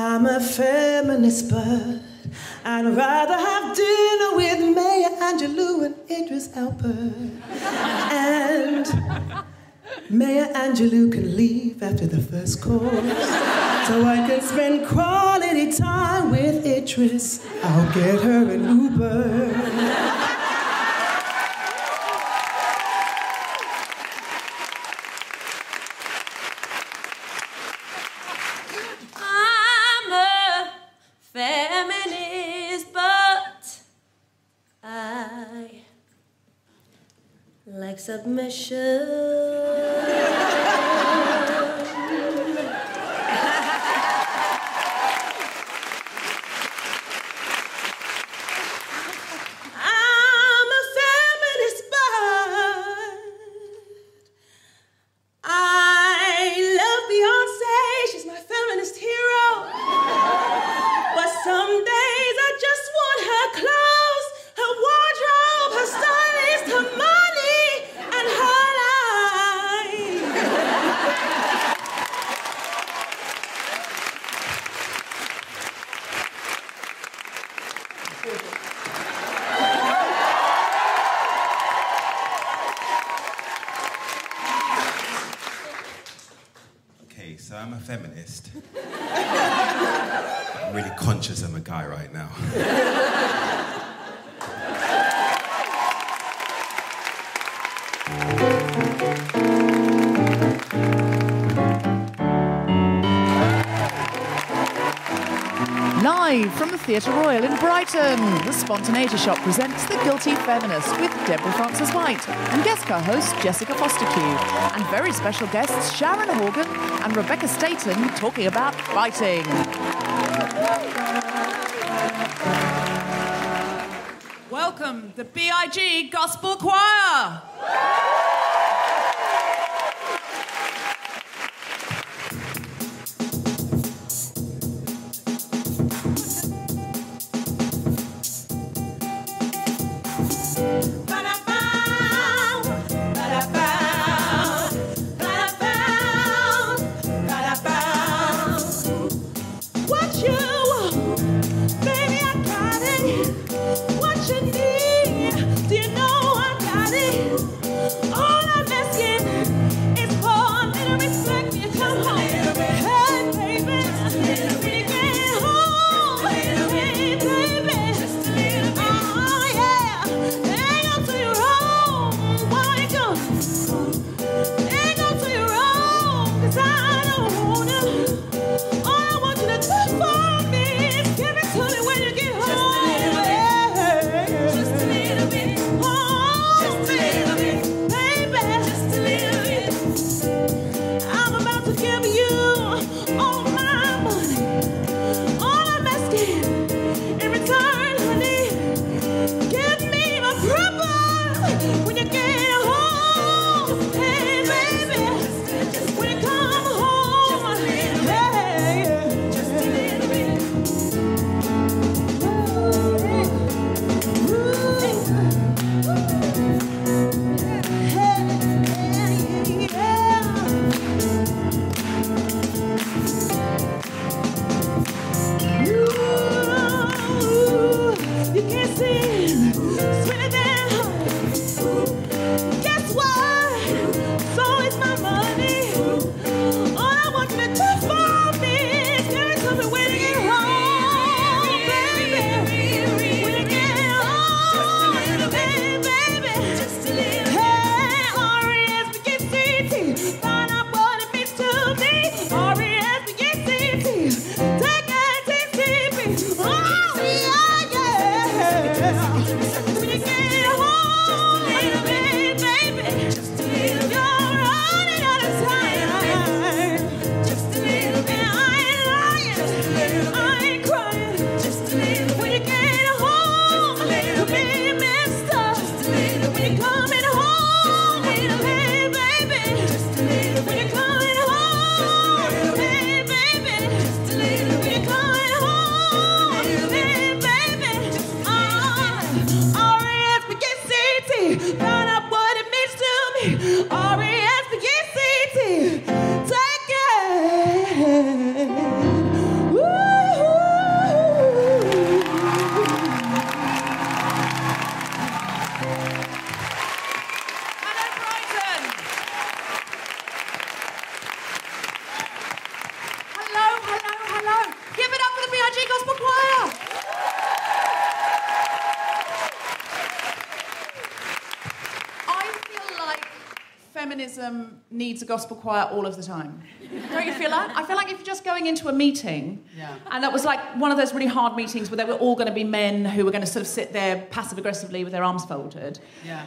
I'm a feminist, but I'd rather have dinner with Maya Angelou and Idris Elba. And Maya Angelou can leave after the first course. So I can spend quality time with Idris. I'll get her an Uber. Spontaneity Shop presents The Guilty Feminist with Deborah Frances White and guest co-host Jessica Fostekew and very special guests Sharon Horgan and Rebekah Staton talking about fighting. Welcome, the BIG Gospel Choir. Needs a gospel choir all of the time. Don't you feel that? I feel like if you're just going into a meeting, Yeah. and that was like one of those really hard meetings where they were all going to be men who were going to sort of sit there passive aggressively with their arms folded. Yeah.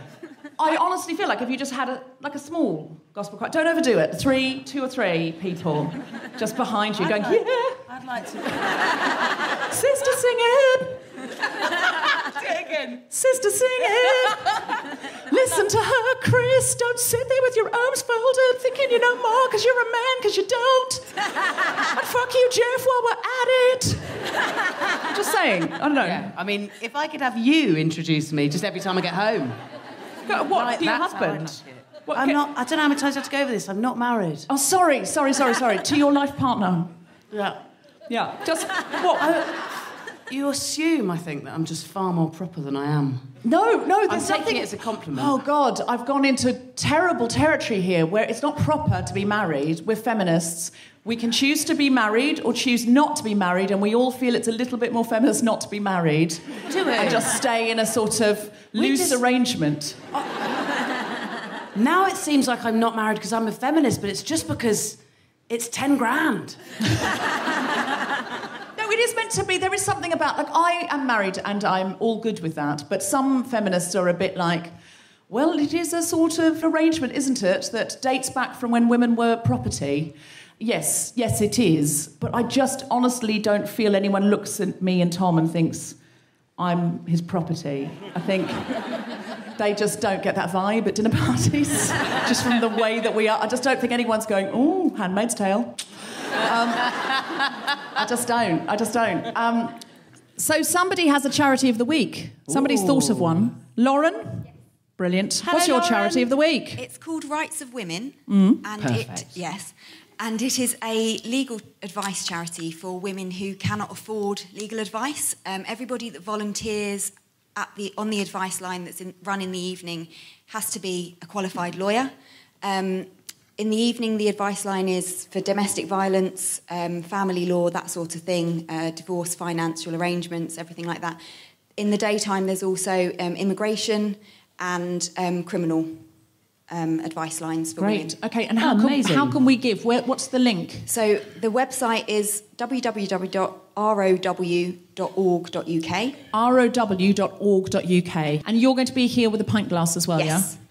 I honestly feel like if you just had a like a small gospel choir, don't overdo it. Three, two or three people just behind you going, yeah, I'd like to. sister, sing it. again. Sister, sing it. Listen to her, Chris. Don't sit there with your arms folded, thinking you know more because you're a man, because you don't. and fuck you, Jeff, while we're at it. Just saying. I don't know. Yeah. I mean, if I could have you introduce me just every time I get home. What? Like, your husband? What, I'm ca- not. I don't know how many times I have to go over this. I'm not married. Oh, sorry, sorry, sorry, sorry. to your life partner. Yeah. Yeah. Just what? You assume, I think, that I'm just far more proper than I am. No, no, I'm there's taking nothing... it as a compliment. Oh God, I've gone into terrible territory here where it's not proper to be married. We're feminists. We can choose to be married or choose not to be married, and we all feel it's a little bit more feminist not to be married. Do we? And just stay in a sort of We loose just- arrangement. Now it seems like I'm not married because I'm a feminist, but it's just because it's 10 grand. Is meant to be. There is something about like I am married and I'm all good with that. But some feminists are a bit like, well, it is a sort of arrangement, isn't it, that dates back from when women were property. Yes, yes, it is. But I just honestly don't feel anyone looks at me and Tom and thinks I'm his property. I think they just don't get that vibe at dinner parties, just from the way that we are. I just don't think anyone's going, oh, Handmaid's Tale. I just don't. I just don't. Um, so somebody has a charity of the week. Somebody's thought of one. Lauren, brilliant. What's your Lauren. charity of the week? It's called Rights of Women, Mm. and it yes, and it is a legal advice charity for women who cannot afford legal advice. Um, everybody that volunteers at the on the advice line that's in, run in the evening has to be a qualified lawyer. Um, in the evening, the advice line is for domestic violence, um, family law, that sort of thing, uh, divorce, financial arrangements, everything like that. In the daytime, there's also um, immigration and um, criminal um, advice lines for women. Great. Okay, and how, Oh, can, amazing. how can we give? Where, what's the link? So the website is www.row.org.uk. row.org.uk. And you're going to be here with a pint glass as well, Yes. yeah?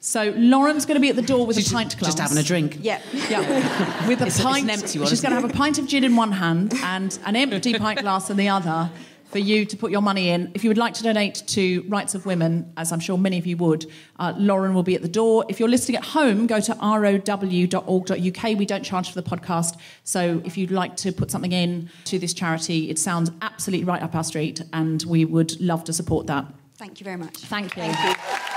So Lauren's going to be at the door with She's a pint glass. Just having a drink. Yeah. Yeah, with a It's- it's pint. an empty one, She's going to have a pint of gin in one hand and an empty pint glass in the other for you to put your money in. If you would like to donate to Rights of Women, as I'm sure many of you would, uh, Lauren will be at the door. If you're listening at home, go to row.org.uk. We don't charge for the podcast, so if you'd like to put something in to this charity, it sounds absolutely right up our street, and we would love to support that. Thank you very much. Thank you.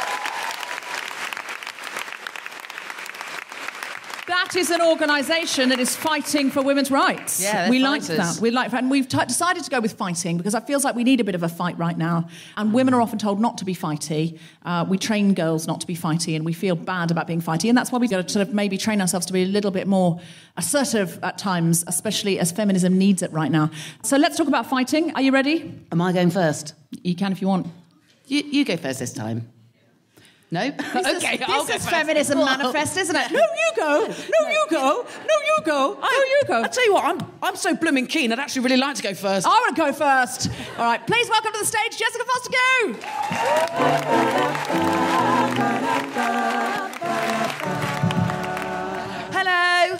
That is an organisation that is fighting for women's rights. Yeah, we like that. We like, that. and we've t- decided to go with fighting because it feels like we need a bit of a fight right now. And women are often told not to be fighty. Uh, we train girls not to be fighty, and we feel bad about being fighty. And that's why we've got to sort of maybe train ourselves to be a little bit more assertive at times, especially as feminism needs it right now. So let's talk about fighting. Are you ready? Am I going first? You can if you want. You, you go first this time. No? okay, this go is first. feminism manifest, isn't it? No, you go. No, you go. No, you go. No, you go. I tell you what, I'm, I'm so blooming keen. I'd actually really like to go first. I want to go first. All right, please welcome to the stage Jessica Foster. Hello.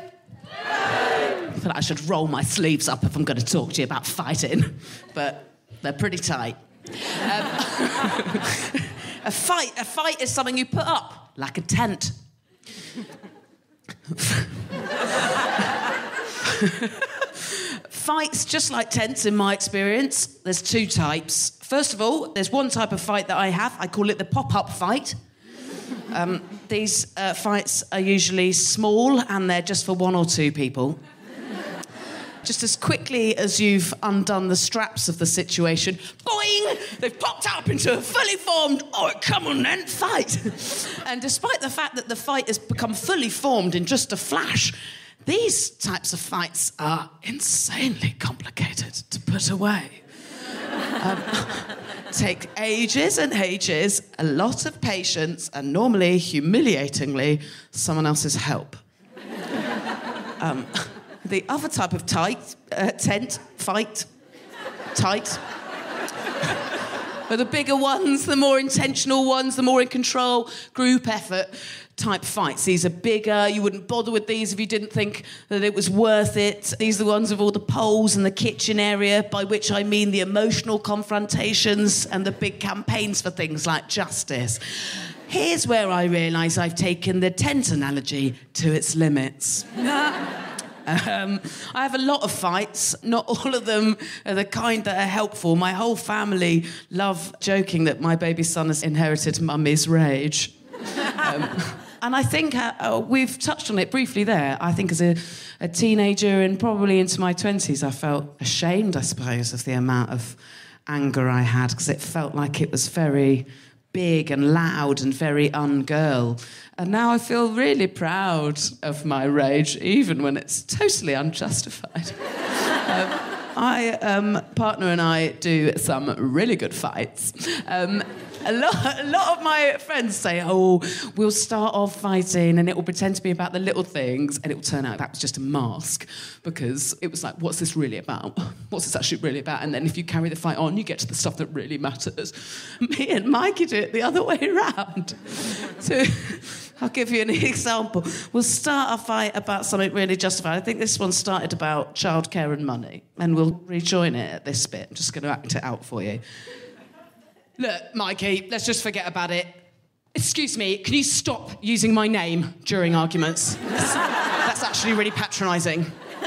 I feel like I should roll my sleeves up if I'm going to talk to you about fighting, but they're pretty tight. Um, a fight, a fight is something you put up like a tent. Fights, just like tents, in my experience, there's two types. First of all, there's one type of fight that I have. I call it the pop-up fight. Um, these uh, fights are usually small and they're just for one or two people. Just as quickly as you've undone the straps of the situation, boing! They've popped up into a fully formed, oh, come on then, fight. and despite the fact that the fight has become fully formed in just a flash, these types of fights are insanely complicated to put away. Um, take ages and ages, a lot of patience, and normally, humiliatingly, someone else's help. Um, the other type of tight, uh, tent, fight, tight, are the bigger ones, the more intentional ones, the more in control, group effort type fights. These are bigger. You wouldn't bother with these if you didn't think that it was worth it. These are the ones with all the poles and the kitchen area, by which I mean the emotional confrontations and the big campaigns for things like justice. Here's where I realise I've taken the tent analogy to its limits. Um, I have a lot of fights. Not all of them are the kind that are helpful. My whole family love joking that my baby son has inherited mummy's rage. Um, and I think uh, uh, we've touched on it briefly there. I think as a, a teenager and probably into my 20s, I felt ashamed, I suppose, of the amount of anger I had because it felt like it was very big and loud and very ungirl. And now I feel really proud of my rage, even when it's totally unjustified. um, my um, partner and I do some really good fights. Um, a lot, a lot of my friends say, "Oh, we'll start off fighting, and it will pretend to be about the little things, and it will turn out that was just a mask because it was like, what's this really about? What's this actually really about?" And then if you carry the fight on, you get to the stuff that really matters. Me and Mikey do it the other way around. so. I'll give you an example. We'll start a fight about something really justified. I think this one started about childcare and money, and we'll rejoin it at this bit. I'm just going to act it out for you. Look, Mikey, let's just forget about it. Excuse me, can you stop using my name during arguments? That's, actually really patronising.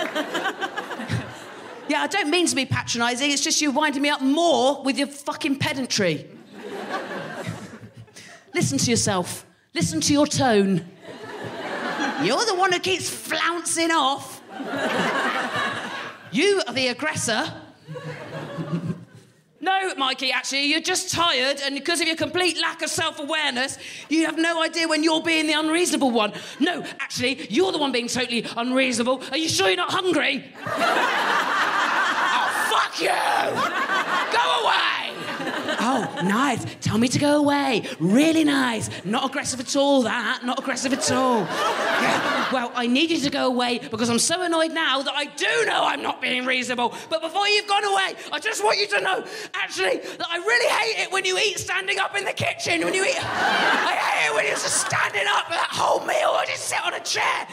yeah, I don't mean to be patronising, it's just you're winding me up more with your fucking pedantry. Listen to yourself. Listen to your tone. You're the one who keeps flouncing off. You are the aggressor. No, Mikey, actually, you're just tired, and because of your complete lack of self awareness, you have no idea when you're being the unreasonable one. No, actually, you're the one being totally unreasonable. Are you sure you're not hungry? oh, fuck you! Oh, nice. Tell me to go away. Really nice. Not aggressive at all, that. Not aggressive at all. Yeah. Well, I need you to go away because I'm so annoyed now that I do know I'm not being reasonable. But before you've gone away, I just want you to know, actually, that I really hate it when you eat standing up in the kitchen. When you eat. I hate it when you're just standing up for that whole meal or just sit on a chair.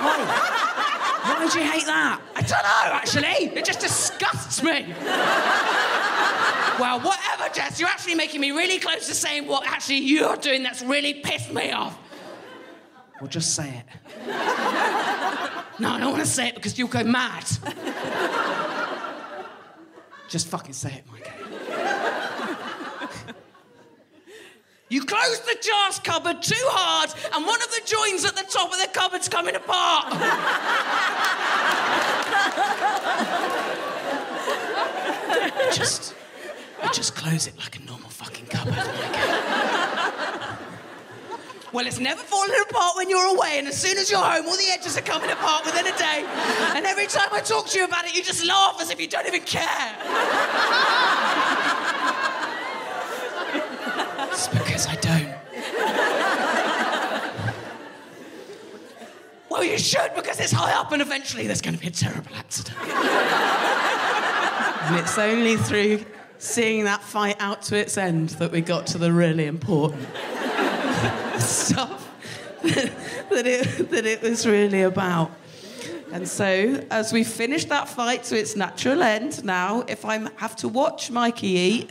Why? Why do you hate that? I don't know, actually. It just disgusts me. well, whatever, Jess. You're actually making me really close to saying what actually you're doing that's really pissed me off. Well, just say it. no, I don't want to say it because you'll go mad. just fucking say it, Mike. You closed the jars cupboard too hard, and one of the joints at the top of the cupboard's coming apart. just, just close it like a normal fucking cupboard. Well, it's never falling apart when you're away, and as soon as you're home, all the edges are coming apart within a day. And every time I talk to you about it, you just laugh as if you don't even care. it's because I don't. Well, you should because it's high up, and eventually there's going to be a terrible accident. and it's only through seeing that fight out to its end that we got to the really important stuff that it, that it was really about. And so, as we finish that fight to its natural end, now, if I have to watch Mikey eat,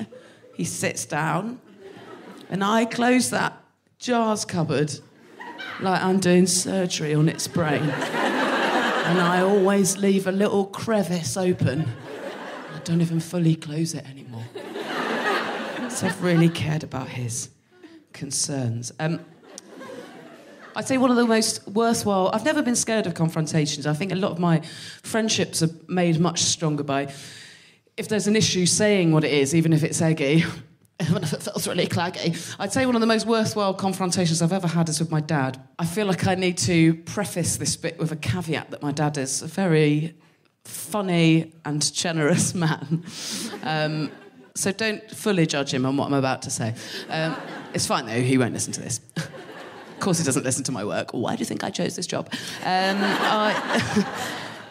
he sits down, and I close that jars cupboard like I'm doing surgery on its brain. and I always leave a little crevice open. Don't even fully close it anymore. So I've really cared about his concerns. Um, I'd say one of the most worthwhile. I've never been scared of confrontations. I think a lot of my friendships are made much stronger by if there's an issue, saying what it is, even if it's eggy. Even if it feels really claggy. I'd say one of the most worthwhile confrontations I've ever had is with my dad. I feel like I need to preface this bit with a caveat that my dad is a very funny and generous man. Um, so don't fully judge him on what I'm about to say. Um, it's fine though, he won't listen to this. of course, he doesn't listen to my work. Why do you think I chose this job? Um, I...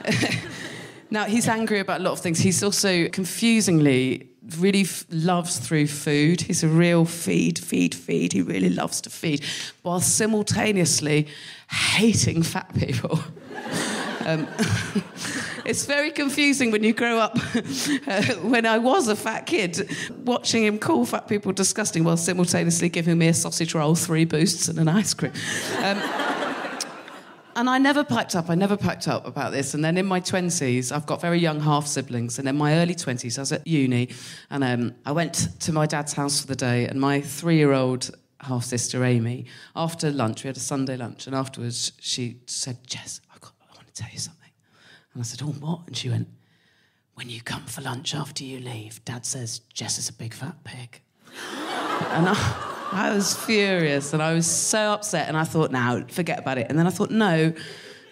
now, he's angry about a lot of things. He's also confusingly really f- loves through food. He's a real feed, feed, feed. He really loves to feed, while simultaneously hating fat people. um, it's very confusing when you grow up. Uh, when I was a fat kid, watching him call fat people disgusting while simultaneously giving me a sausage roll, three boosts, and an ice cream. Um, and I never piped up. I never piped up about this. And then in my 20s, I've got very young half siblings. And in my early 20s, I was at uni and um, I went to my dad's house for the day. And my three year old half sister, Amy, after lunch, we had a Sunday lunch. And afterwards, she said, Jess, to tell you something. And I said, Oh, what? And she went, When you come for lunch after you leave, dad says, Jess is a big fat pig. and I. I was furious and I was so upset and I thought, now, forget about it. And then I thought, no,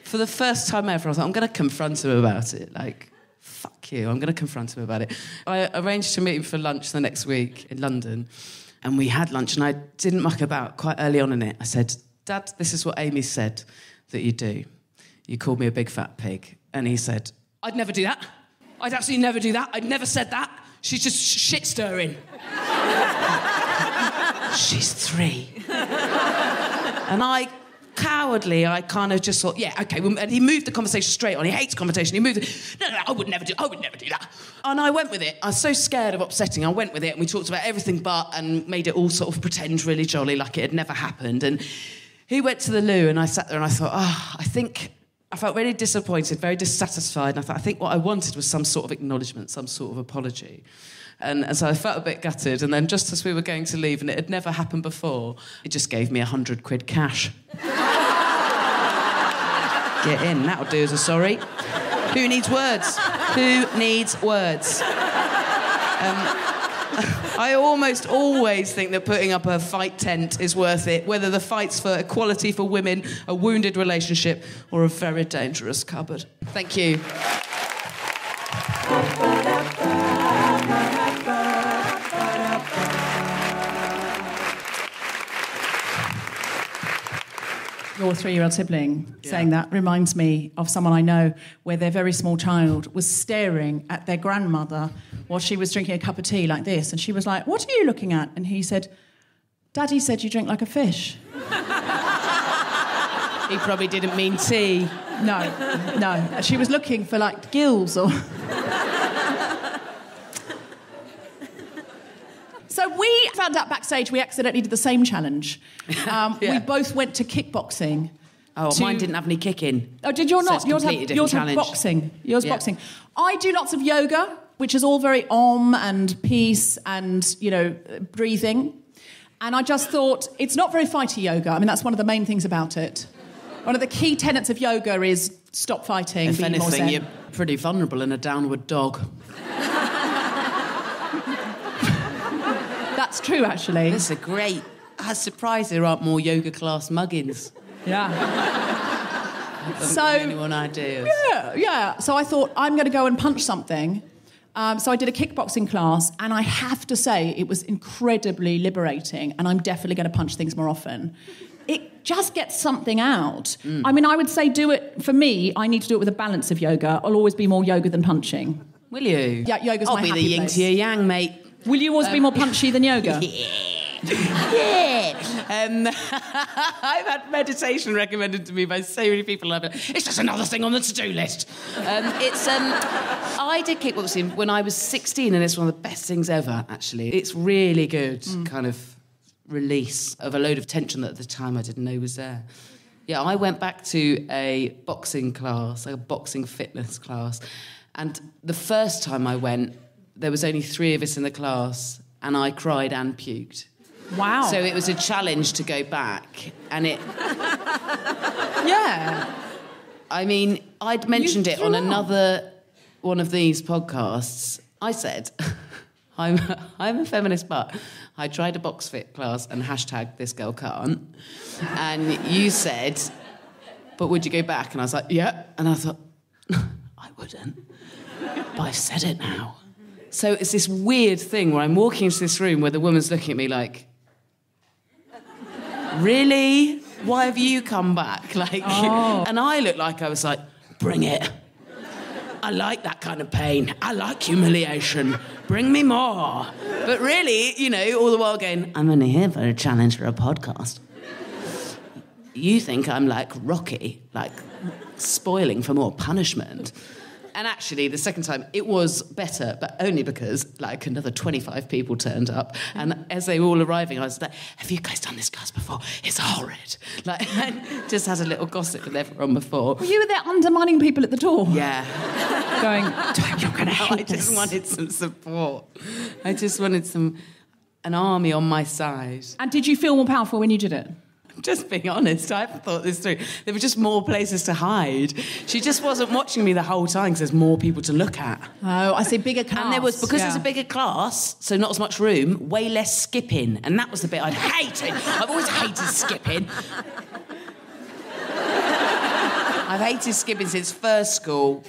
for the first time ever, I thought, I'm going to confront him about it. Like, fuck you, I'm going to confront him about it. I arranged to meet him for lunch the next week in London and we had lunch and I didn't muck about quite early on in it. I said, Dad, this is what Amy said that you do. You called me a big fat pig. And he said, I'd never do that. I'd absolutely never do that. I'd never said that. She's just shit stirring. She's three. and I, cowardly, I kind of just thought, yeah, okay. And he moved the conversation straight on. He hates conversation. He moved it. No, no, I would never do. I would never do that. And I went with it. I was so scared of upsetting. I went with it, and we talked about everything but, and made it all sort of pretend really jolly, like it had never happened. And he went to the loo, and I sat there, and I thought, ah, oh, I think. I felt really disappointed, very dissatisfied. And I thought, I think what I wanted was some sort of acknowledgement, some sort of apology. And, and, so I felt a bit gutted. And then just as we were going to leave, and it had never happened before, it just gave me a hundred quid cash. Get in, that'll do as a sorry. Who needs words? Who needs words? Um, I almost always think that putting up a fight tent is worth it, whether the fight's for equality for women, a wounded relationship, or a very dangerous cupboard. Thank you. your three year old sibling yeah. saying that reminds me of someone I know where their very small child was staring at their grandmother while she was drinking a cup of tea like this. And she was like, What are you looking at? And he said, Daddy said you drink like a fish. he probably didn't mean tea. No, no. She was looking for like gills or. So we found out backstage we accidentally did the same challenge. Um, yeah. We both went to kickboxing. Oh, to... mine didn't have any kicking. Oh, did yours not? yours had, yours had boxing. Yours yeah. boxing. I do lots of yoga, which is all very om and peace and you know breathing. And I just thought it's not very fighty yoga. I mean, that's one of the main things about it. One of the key tenets of yoga is stop fighting. If anything, you're pretty vulnerable in a downward dog. That's true, actually. That's a great. I'm surprised there aren't more yoga class muggins. Yeah. so anyone ideas? Yeah, yeah. So I thought I'm going to go and punch something. Um, so I did a kickboxing class, and I have to say it was incredibly liberating. And I'm definitely going to punch things more often. It just gets something out. Mm. I mean, I would say do it for me. I need to do it with a balance of yoga. I'll always be more yoga than punching. Will you? Yeah, yoga's I'll my be the yin place. to your yang, mate. Will you always um, be more punchy than yoga? Yeah. Yeah. Um, I've had meditation recommended to me by so many people. It's just another thing on the to-do list. Um, it's. Um, I did kickboxing when I was 16, and it's one of the best things ever. Actually, it's really good. Mm. Kind of release of a load of tension that at the time I didn't know was there. Yeah, I went back to a boxing class, a boxing fitness class, and the first time I went, there was only three of us in the class, and I cried and puked. Wow. So it was a challenge to go back, and it. yeah. I mean, I'd mentioned it on another one of these podcasts. I said, I'm, I'm a feminist, but I tried a box fit class and hashtag this girl can't. And you said, but would you go back? And I was like, yeah. And I thought, I wouldn't. But I've said it now. So it's this weird thing where I'm walking into this room where the woman's looking at me like, really? Why have you come back? Like, oh. and I look like I was like, bring it. I like that kind of pain. I like humiliation. Bring me more. But really, you know, all the while going, I'm only here for a challenge for a podcast. You think I'm like Rocky, like spoiling for more punishment. And actually, the second time, it was better, but only because like another 25 people turned up. And as they were all arriving, I was like, Have you guys done this class before? It's horrid. Like, I just had a little gossip with everyone before. Were you were there undermining people at the door? Yeah. Going, you're going to oh, I just this. wanted some support. I just wanted some an army on my side. And did you feel more powerful when you did it? Just being honest, I haven't thought this through. There were just more places to hide. She just wasn't watching me the whole time because there's more people to look at. Oh, I see bigger class. And there was because it's a bigger class, so not as much room, way less skipping, and that was the bit I'd hated. I've always hated skipping. I've hated skipping since first school.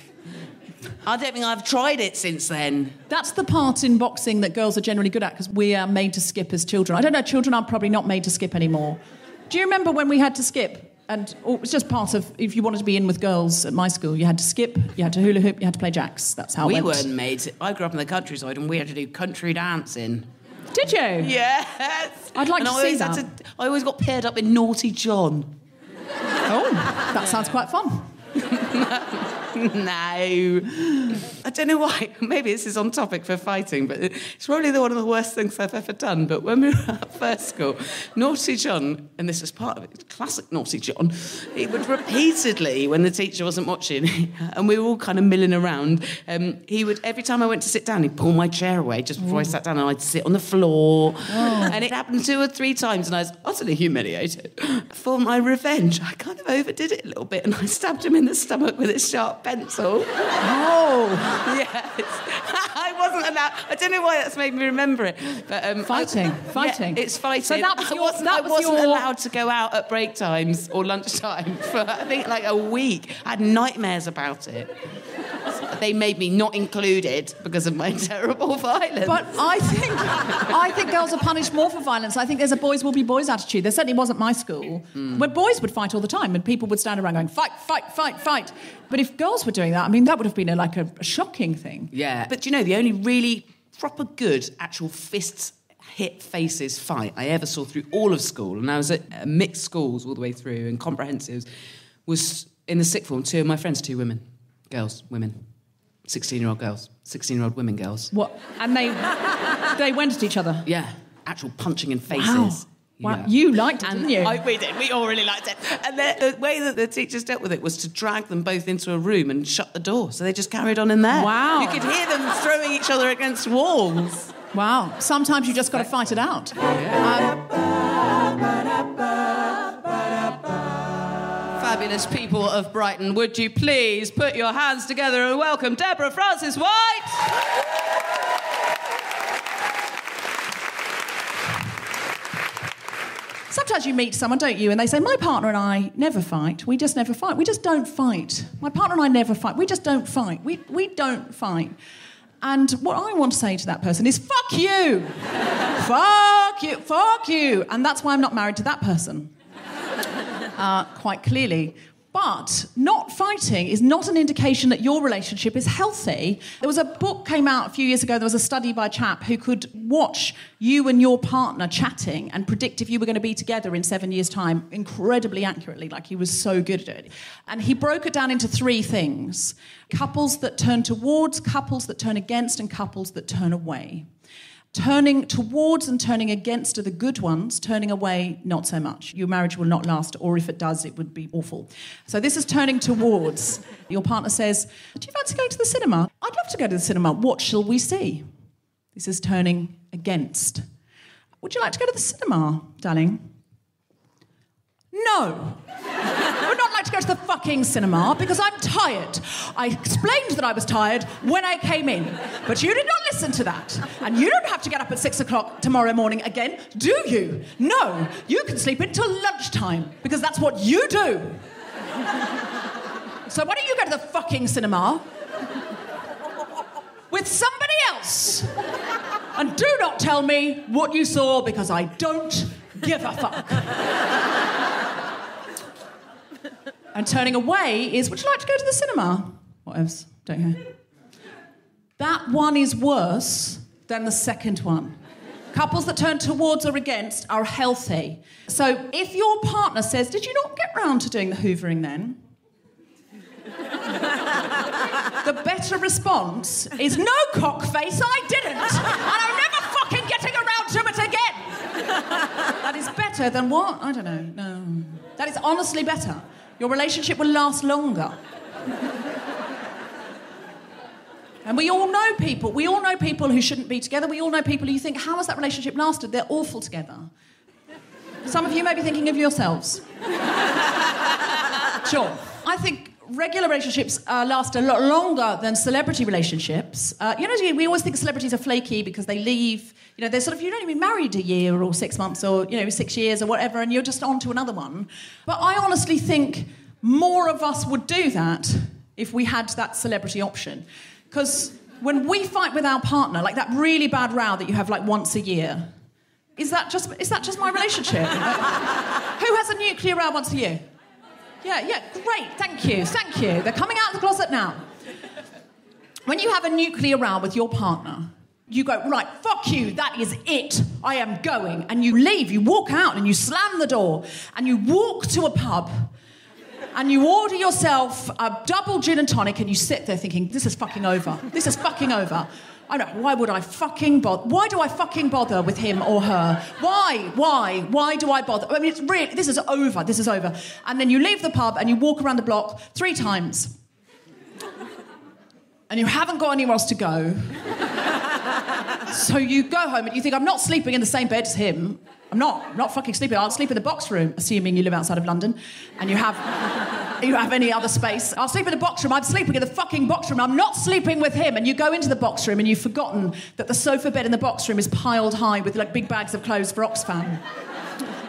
I don't think I've tried it since then. That's the part in boxing that girls are generally good at because we are made to skip as children. I don't know, children are probably not made to skip anymore. Do you remember when we had to skip? And oh, it was just part of, if you wanted to be in with girls at my school, you had to skip, you had to hula hoop, you had to play jacks. That's how We went. weren't made. I grew up in the countryside, and we had to do country dancing. Did you? Yes. I'd like and to I see that. to. I always got paired up in Naughty John. Oh, that sounds quite fun. no. I don't know why. Maybe this is on topic for fighting, but it's probably the, one of the worst things I've ever done. But when we were at first school, Naughty John, and this is part of it, classic Naughty John, he would repeatedly, when the teacher wasn't watching, and we were all kind of milling around, um, he would, every time I went to sit down, he'd pull my chair away just before I sat down, and I'd sit on the floor. And it happened two or three times, and I was utterly humiliated. For my revenge, I kind of overdid it a little bit, and I stabbed him in the stomach with a sharp pencil. Oh, Yes. I wasn't allowed. I don't know why that's made me remember it. But um, Fighting, I- fighting. Yeah, it's fighting. So that was I your- wasn't, that I was wasn't your- allowed to go out at break times or lunchtime for I think like a week. I had nightmares about it. They made me not included because of my terrible violence. but I think I think girls are punished more for violence. I think there's a boys will be boys attitude. There certainly wasn't my school, where boys would fight all the time and people would stand around going fight, fight, fight, fight. But if girls were doing that, I mean, that would have been a, like a, a shocking thing. Yeah. But do you know, the only really proper good actual fists hit faces fight I ever saw through all of school, and I was at uh, mixed schools all the way through and comprehensives, was in the sixth form, two of my friends, two women, girls, women, 16 year old girls, 16 year old women, girls. What? And they they went at each other. Yeah. Actual punching in faces. Wow. Wow. Yeah. You liked it, And didn't you? I, we did. We all really liked it. And the, the way that the teachers dealt with it was to drag them both into a room and shut the door. So they just carried on in there. Wow. You could hear them throwing each other against walls. Wow. Sometimes you just got to fight it out. Um, Fabulous people of Brighton, would you please put your hands together and welcome Deborah Frances White? Sometimes you meet someone, don't you, and they say, My partner and I never fight. We just never fight. We just don't fight. My partner and I never fight. We just don't fight. We, we don't fight. And what I want to say to that person is, Fuck you! fuck you! Fuck you! And that's why I'm not married to that person. Uh, quite clearly. But not fighting is not an indication that your relationship is healthy. There was a book came out a few years ago. There was a study by a chap who could watch you and your partner chatting and predict if you were going to be together in seven years' time incredibly accurately. Like he was so good at it. And he broke it down into three things: couples that turn towards, couples that turn against, and couples that turn away. Turning towards and turning against are the good ones, turning away, not so much. Your marriage will not last, or if it does, it would be awful. So, this is turning towards. Your partner says, Do you fancy going to the cinema? I'd love to go to the cinema. What shall we see? This is turning against. Would you like to go to the cinema, darling? No. I would not like to go to the fucking cinema because I'm tired. I explained that I was tired when I came in, but you did not listen to that. And you don't have to get up at six o'clock tomorrow morning again, do you? No, you can sleep until lunchtime because that's what you do. So why don't you go to the fucking cinema with somebody else. And do not tell me what you saw because I don't give a fuck. and turning away is, would you like to go to the cinema? What else? Don't care. That one is worse than the second one. Couples that turn towards or against are healthy. So if your partner says, Did you not get round to doing the hoovering then? the better response is, No, cockface, I didn't. And I'm never that is better than what? I don't know. No. That is honestly better. Your relationship will last longer. And we all know people. We all know people who shouldn't be together. We all know people who you think, how has that relationship lasted? They're awful together. Some of you may be thinking of yourselves. sure. I think regular relationships uh, last a lot longer than celebrity relationships. Uh, you know, we always think celebrities are flaky because they leave. You know, they're sort of you're only been married a year or six months or you know six years or whatever, and you're just on to another one. But I honestly think more of us would do that if we had that celebrity option. Because when we fight with our partner, like that really bad row that you have like once a year, is that just is that just my relationship? Who has a nuclear row once a year? Yeah, yeah, great, thank you, thank you. They're coming out of the closet now. When you have a nuclear row with your partner, you go, right, fuck you, that is it, I am going. And you leave, you walk out and you slam the door and you walk to a pub and you order yourself a double gin and tonic and you sit there thinking, this is fucking over. This is fucking over. I know, why would I fucking bother? Why do I fucking bother with him or her? Why? Why? Why do I bother? I mean, it's really, this is over. This is over. And then you leave the pub and you walk around the block three times. And you haven't got anywhere else to go. so you go home and you think, I'm not sleeping in the same bed as him. I'm not. I'm not fucking sleeping. I'll sleep in the box room, assuming you live outside of London and you have you have any other space. I'll sleep in the box room. I'm sleeping in the fucking box room. I'm not sleeping with him. And you go into the box room and you've forgotten that the sofa bed in the box room is piled high with like big bags of clothes for Oxfam.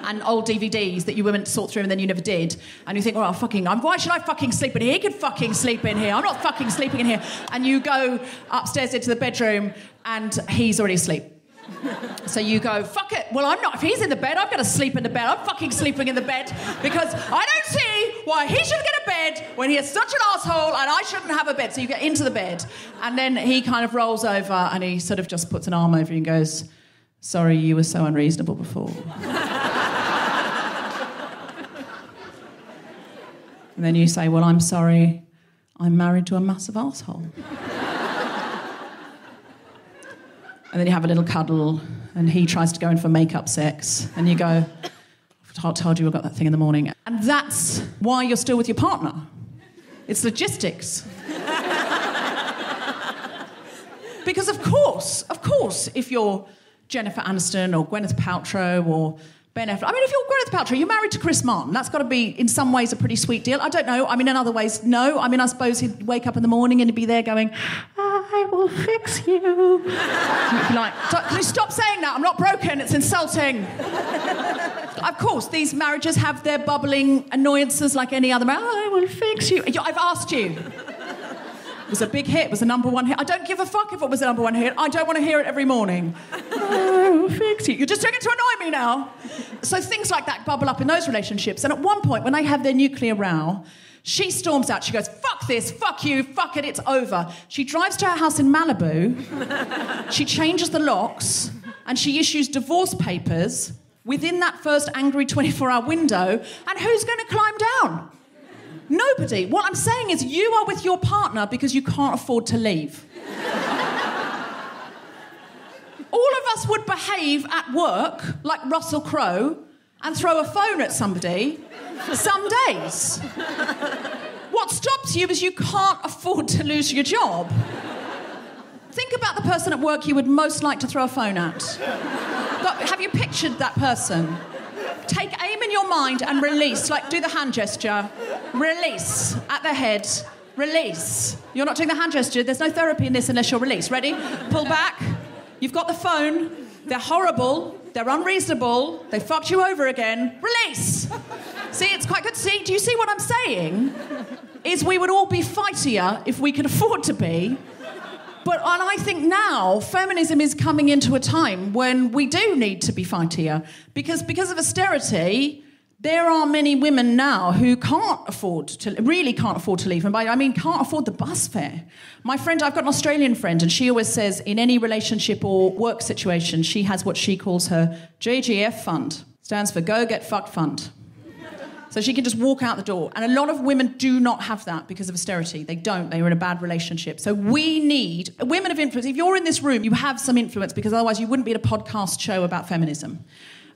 And old DVDs that you meant to sort through and then you never did. And you think, well, fucking, I'm, why should I fucking sleep in here? He could fucking sleep in here. I'm not fucking sleeping in here. And you go upstairs into the bedroom and he's already asleep. So you go, fuck it. Well, I'm not. If he's in the bed, I'm going to sleep in the bed. I'm fucking sleeping in the bed because I don't see why he should get a bed when he is such an asshole and I shouldn't have a bed. So you get into the bed, and then he kind of rolls over and he sort of just puts an arm over you and goes, Sorry, you were so unreasonable before. and then you say, Well, I'm sorry. I'm married to a massive asshole. And then you have a little cuddle, and he tries to go in for makeup sex, and you go, I told you I got that thing in the morning. And that's why you're still with your partner. It's logistics. because, of course, of course, if you're Jennifer Aniston or Gwyneth Paltrow or Ben Affleck. I mean, if you're Gwyneth Paltrow, you're married to Chris Martin. That's got to be, in some ways, a pretty sweet deal. I don't know. I mean, in other ways, no. I mean, I suppose he'd wake up in the morning and he'd be there going, I will fix you. like, can you stop saying that? I'm not broken. It's insulting. of course, these marriages have their bubbling annoyances like any other marriage. I will fix you. I've asked you. Was a big hit. Was a number one hit. I don't give a fuck if it was a number one hit. I don't want to hear it every morning. oh, fix it. You're just doing it to annoy me now. So things like that bubble up in those relationships. And at one point, when they have their nuclear row, she storms out. She goes, fuck this, fuck you, fuck it, it's over. She drives to her house in Malibu. she changes the locks and she issues divorce papers within that first angry 24 hour window. And who's going to climb down? Nobody. What I'm saying is, you are with your partner because you can't afford to leave. All of us would behave at work like Russell Crowe and throw a phone at somebody some days. What stops you is you can't afford to lose your job. Think about the person at work you would most like to throw a phone at. Have you pictured that person? Take aim in your mind and release. Like, do the hand gesture. Release at the head. Release. You're not doing the hand gesture. There's no therapy in this unless you're released. Ready? Pull back. You've got the phone. They're horrible. They're unreasonable. They fucked you over again. Release. See, it's quite good. See, do you see what I'm saying? Is we would all be fightier if we could afford to be. But and I think now feminism is coming into a time when we do need to be fightier because because of austerity. There are many women now who can't afford to really can't afford to leave, and by I mean can't afford the bus fare. My friend, I've got an Australian friend, and she always says in any relationship or work situation, she has what she calls her JGF fund, stands for Go Get Fucked Fund. So she can just walk out the door. And a lot of women do not have that because of austerity. They don't. They are in a bad relationship. So we need women of influence. If you're in this room, you have some influence because otherwise you wouldn't be at a podcast show about feminism.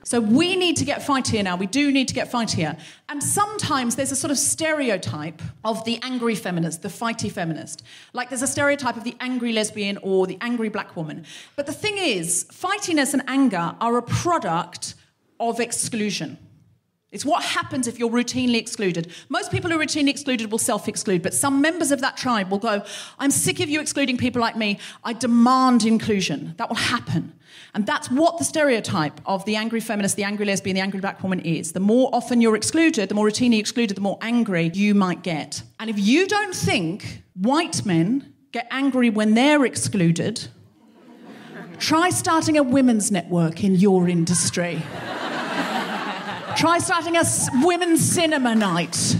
So we need to get fightier now. We do need to get fightier. And sometimes there's a sort of stereotype of the angry feminist, the fighty feminist. Like there's a stereotype of the angry lesbian or the angry black woman. But the thing is, fightiness and anger are a product of exclusion. It's what happens if you're routinely excluded. Most people who are routinely excluded will self exclude, but some members of that tribe will go, I'm sick of you excluding people like me. I demand inclusion. That will happen. And that's what the stereotype of the angry feminist, the angry lesbian, the angry black woman is. The more often you're excluded, the more routinely excluded, the more angry you might get. And if you don't think white men get angry when they're excluded, try starting a women's network in your industry. Try starting a women's cinema night.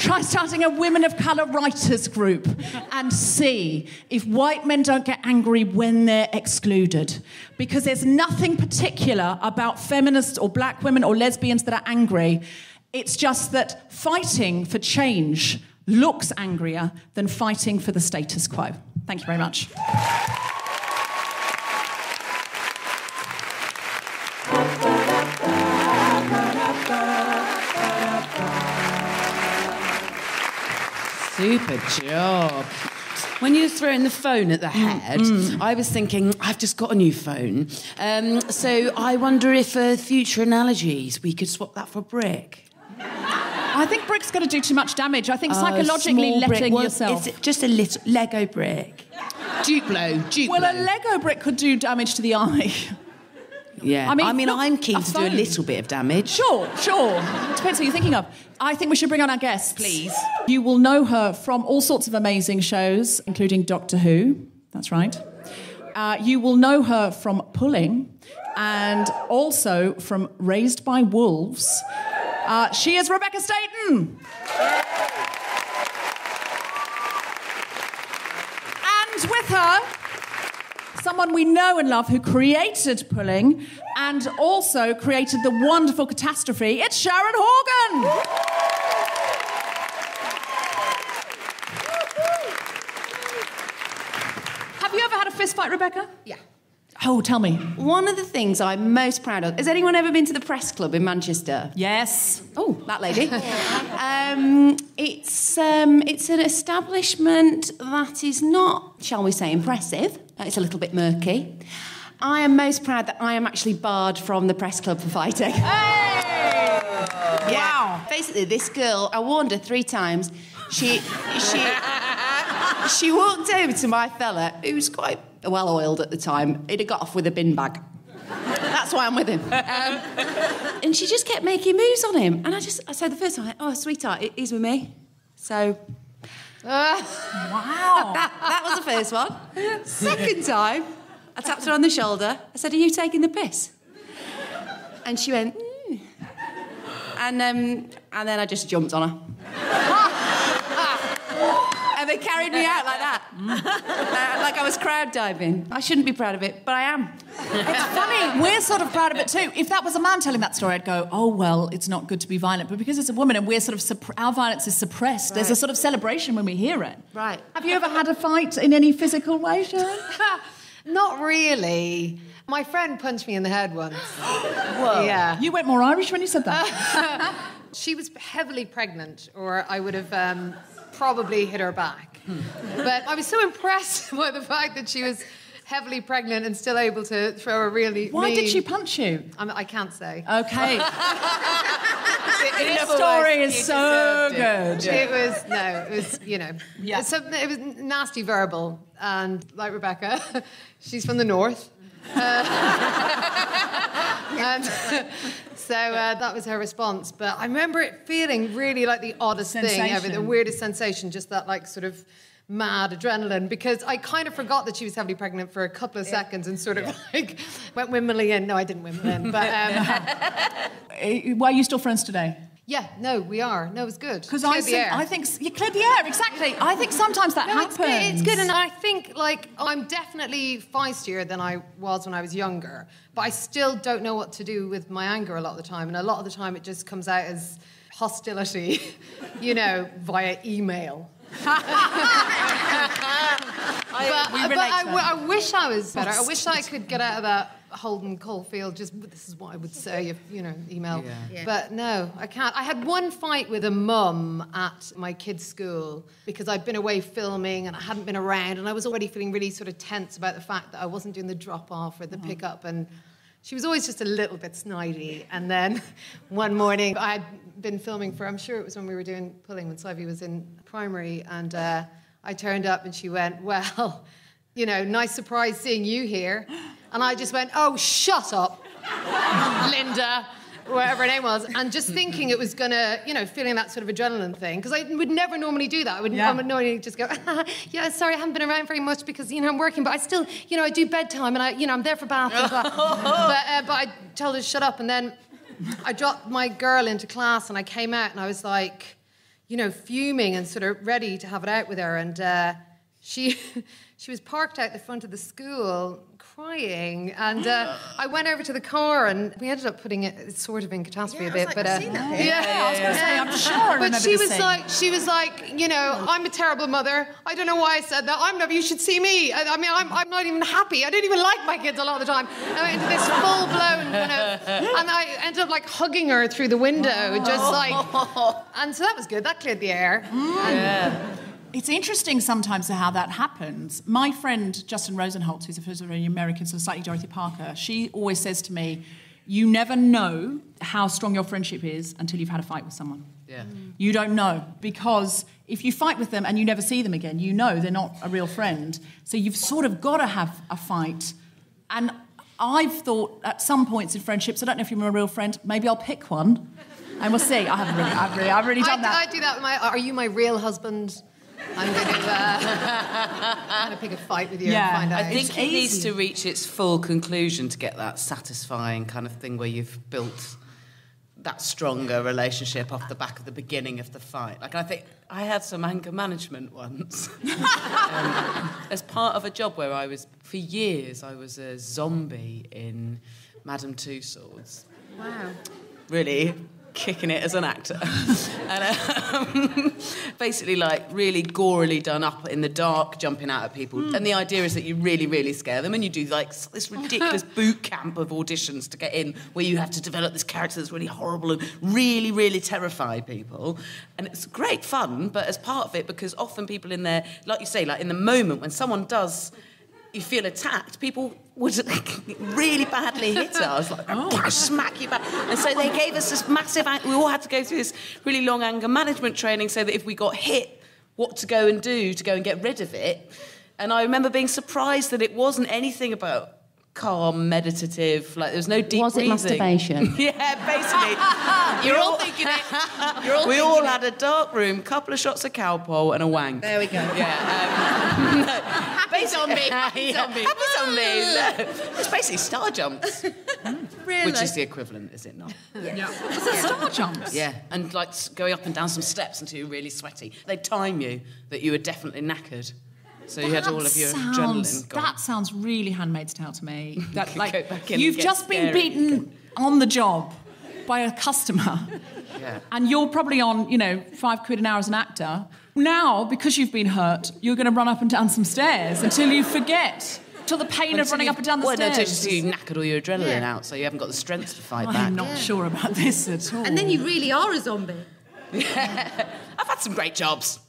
Try starting a women of colour writers group and see if white men don't get angry when they're excluded. Because there's nothing particular about feminists or black women or lesbians that are angry. It's just that fighting for change looks angrier than fighting for the status quo. Thank you very much. Super job. When you were throwing the phone at the mm, head, mm. I was thinking, I've just got a new phone. Um, so I wonder if for future analogies we could swap that for brick. I think brick's going to do too much damage. I think A psychologically small brick. letting Well, yourself. It's just a little Lego brick. Duplo, Duplo. Well, a Lego brick could do damage to the eye. yeah. I mean, I mean, look, I'm keen to do a little bit of damage. Sure, sure. Depends what you're thinking of. I think we should bring on our guests. Please. You will know her from all sorts of amazing shows, including Doctor Who. That's right. Uh, you will know her from Pulling and also from Raised by Wolves. Uh, she is Rebekah Staton. And with her, someone we know and love who created Pulling and also created the wonderful catastrophe. It's Sharon Horgan. Have you ever had a fist fight, Rebekah? Yeah. Oh, tell me. One of the things I'm most proud of. Has anyone ever been to the press club in Manchester? Yes. Oh, that lady. um, it's um, it's an establishment that is not, shall we say, impressive. It's a little bit murky. I am most proud that I am actually barred from the press club for fighting. Yeah. Basically, this girl, I warned her three times. She she she walked over to my fella, who was quite well oiled at the time. He'd have got off with a bin bag. That's why I'm with him. Um, and she just kept making moves on him. And I just, I said the first time, oh, sweetheart, he's with me. So. Wow. that, that was the first one. Second time, I tapped her on the shoulder. I said, Are you taking the piss? And she went, "Mm." and, um, and then I just jumped on her. Carried me out like that. Uh, like I was crowd diving. I shouldn't be proud of it, but I am. It's funny. We're sort of proud of it too. If that was a man telling that story, I'd go, "Oh well, it's not good to be violent." But because it's a woman and we're sort of supp- our violence is suppressed, there's a sort of celebration when we hear it. Right. Have you ever had a fight in any physical way, Sharon? Not really. My friend punched me in the head once. Whoa. Yeah. You went more Irish when you said that. She was heavily pregnant, or I would have um, probably hit her back. But I was so impressed by the fact that she was heavily pregnant and still able to throw a really Why mean... did she punch you? I'm, I can't say. Okay. In this other story words, is so deserved it. good. It was no, it was you know, Yeah. It's something. It was nasty verbal, and like Rebekah, she's from the north. Uh, and so uh, that was her response. But I remember it feeling really like the oddest thing ever, the weirdest sensation, just that like sort of mad adrenaline because I kind of forgot that she was heavily pregnant for a couple of seconds and sort of like went Wimbledon. No, I didn't Wimbledon, but um, Why are you still friends today? Yeah, no, we are. No, it's good. Because I, think- I think s- you cleared the air, exactly. I think sometimes that No, happens. it's good. It's good, and I think like I'm definitely feistier than I was when I was younger. But I still don't know what to do with my anger a lot of the time, and a lot of the time it just comes out as hostility, you know, via email. but we but relate I, to w- that. I wish I was better. I wish I could get out of that Holden Caulfield. Just this is what I would say if you know email. Yeah. But no, I can't. I had one fight with a mum at my kids' school because I'd been away filming and I hadn't been around, and I was already feeling really sort of tense about the fact that I wasn't doing the drop off or the pickup and. She was always just a little bit snidey. And then one morning, I had been filming for, I'm sure it was when we were doing pulling when Sivy was in primary. And uh, I turned up and she went, Well, you know, nice surprise seeing you here. And I just went, Oh, shut up, Linda, whatever her name was. And just thinking it was going to, you know, feeling that sort of adrenaline thing. Because I would never normally do that. I would, Yeah. I would normally just go, Yeah, sorry, I haven't been around very much because, you know, I'm working. But I still, you know, I do bedtime and I, you know, I'm there for bath and blah. but, uh, but I told her to shut up. And then I dropped my girl into class and I came out and I was like, you know, fuming and sort of ready to have it out with her. And uh, she, she was parked out the front of the school crying. And uh, I went over to the car and we ended up putting it sort of in catastrophe Yeah, a bit. like, but uh, bit. yeah, I was say, I'm sure but she was like, she was like, you know, I'm a terrible mother. I don't know why I said that. I'm not. You should see me. I, I mean, I'm, I'm not even happy. I don't even like my kids a lot of the time. I went into this full blown, you know, and I ended up like hugging her through the window, just like, and so that was good. That cleared the air. It's interesting sometimes how that happens. My friend Justin Rosenholtz, who's a who's an American, so slightly Dorothy Parker, she always says to me, "You never know how strong your friendship is until you've had a fight with someone. Yeah. Mm. You don't know because if you fight with them and you never see them again, you know they're not a real friend. So you've sort of got to have a fight. And I've thought at some points in friendships, I don't know if you're a real friend. Maybe I'll pick one, and we'll see. I haven't really, I've really, I've really I, done that. I do that. With my, are you my real husband? I'm going to uh, I'm going to pick a fight with you Yeah. and find out. I think It's it needs to reach its full conclusion to get that satisfying kind of thing where you've built that stronger relationship off the back of the beginning of the fight. Like I think I had some anger management once um, as part of a job where I was for years I was a zombie in Madame Tussauds. wow. really kicking it as an actor. and um, basically, like, really gorily done up in the dark, jumping out at people. And the idea is that you really, really scare them, and you do, like, this ridiculous boot camp of auditions to get in where you have to develop this character that's really horrible and really, really terrify people. And it's great fun, but as part of it, because often people in there, like you say, like, in the moment when someone does you feel attacked, people would really badly hit I was like oh. smack you back. And so they gave us this massive. We all had to go through this really long anger management training, so that if we got hit, what to go and do to go and get rid of it. And I remember being surprised that it wasn't anything about calm, meditative. Like there was no deep Was it masturbation? yeah, basically. You're all thinking it. You're all we all had a dark room, couple of shots of Calpol, and a wank. There we go. Yeah. Um, happy zombie, happy zombie. Happy zombie. No. It's basically star jumps, Really? which is the equivalent, is it not? Was it star jumps? Yeah, and like going up and down some steps until you're really sweaty. They time you that you were definitely knackered, so you had all of your sounds, adrenaline gone. That sounds really Handmaid's Tale to me. That Could like go back in and you've get just been beaten on the job by a customer, Yeah. and you're probably on you know five quid an hour as an actor. Now, because you've been hurt, you're going to run up and down some stairs until you forget. Till the pain of running up and down the well, no, stairs. just you knackered all your adrenaline Yeah. out, so you haven't got the strength to fight back. I'm not sure about this at all. And then you really are a zombie. Yeah. I've had some great jobs.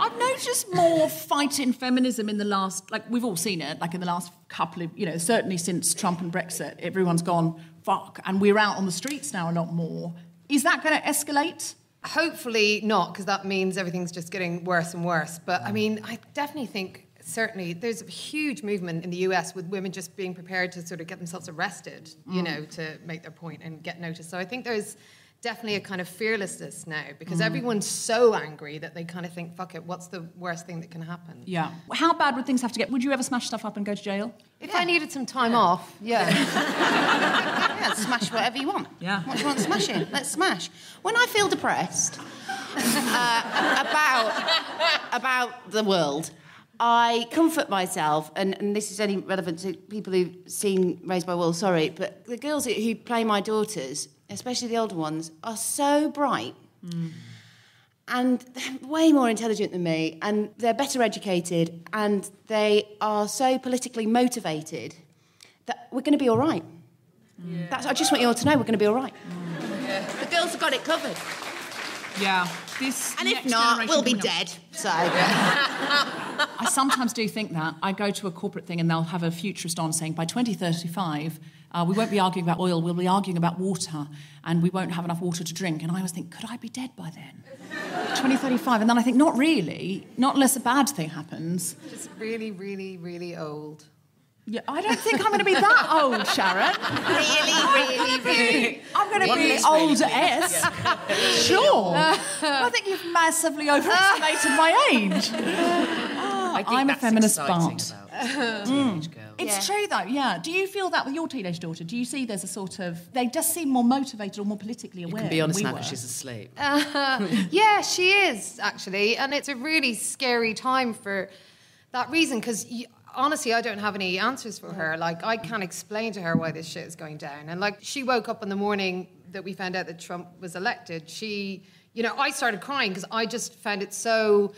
I've noticed more fighting feminism in the last, like we've all seen it, like in the last couple of, you know, certainly since Trump and Brexit, everyone's gone fuck, and we're out on the streets now a lot more. Is that going to escalate? Hopefully not, because that means everything's just getting worse and worse. But I mean, I definitely think certainly there's a huge movement in the US with women just being prepared to sort of get themselves arrested, you mm. know, to make their point and get noticed. So I think there's definitely a kind of fearlessness now because everyone's so angry that they kind of think, fuck it, what's the worst thing that can happen? Yeah. How bad would things have to get? Would you ever smash stuff up and go to jail? If I needed some time off, yeah. Yeah, smash whatever you want. Yeah. What do you want smashing? Let's smash. When I feel depressed uh, about, about the world, I comfort myself, and, and this is only relevant to people who've seen Raised by Wolves, sorry, but the girls who- who play my daughters, especially the older ones, are so bright. Mm. And they're way more intelligent than me, and they're better educated, and they are so politically motivated that we're going to be all right. That's, I just want you all to know we're going to be all right. The girls have got it covered. Yeah. This And if not, we'll be coming up- dead. So, I sometimes do think that. I go to a corporate thing and they'll have a futurist on saying by 2035, uh, we won't be arguing about oil, we'll be arguing about water, and we won't have enough water to drink. And I always think, could I be dead by then? 2035. And then I think, not really, not unless a bad thing happens. Just really, really, really old. Yeah, I don't think I'm going to be that old, Sharon. really, really, really. I'm going to One be less older S. Sure. I think you've massively overestimated my age. I I'm a feminist Bart. about teenage girls. It's true though, yeah. Do you feel that with your teenage daughter? Do you see there's a sort of they just seem more motivated or more politically You aware? can be honest we now because she's asleep. yeah, she is actually, and it's a really scary time for that reason. Because honestly, I don't have any answers for her. Like, I can't explain to her why this shit is going down. And like, she woke up in the morning that we found out that Trump was elected. She, you know, I started crying because I just found it so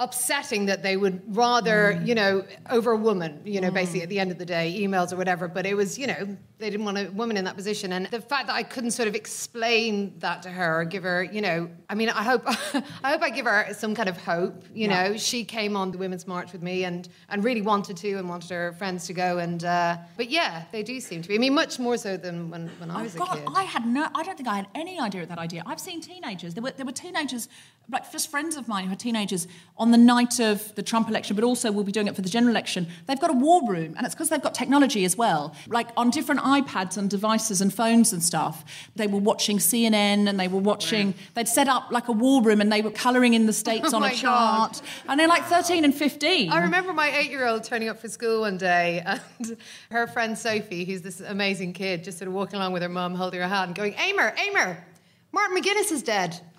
upsetting that they would rather, mm. you know, over a woman, you know, basically mm. at the end of the day, emails or whatever. But it was, you know, they didn't want a woman in that position. And the fact that I couldn't sort of explain that to her or give her, you know, I mean, I hope, I hope I give her some kind of hope. You know, she came on the Women's March with me and and really wanted to and wanted her friends to go. And uh, but yeah, they do seem to be. I mean, much more so than when when I Oh was a kid. I had no. I don't think I had any idea of that idea. I've seen teenagers. There were there were teenagers, like just friends of mine who had teenagers on the night of the Trump election, but also we'll be doing it for the general election. They've got a war room, and it's because they've got technology as well. Like on different iPads and devices and phones and stuff. They were watching CNN and they were watching. They'd set up like a war room and they were colouring in the states Oh on a chart. And they're like 13 and 15. I remember my eight-year-old turning up for school one day, and her friend Sophie, who's this amazing kid, just sort of walking along with her mum, holding her hand, going, "Amer, Amer, Martin McGuinness is dead."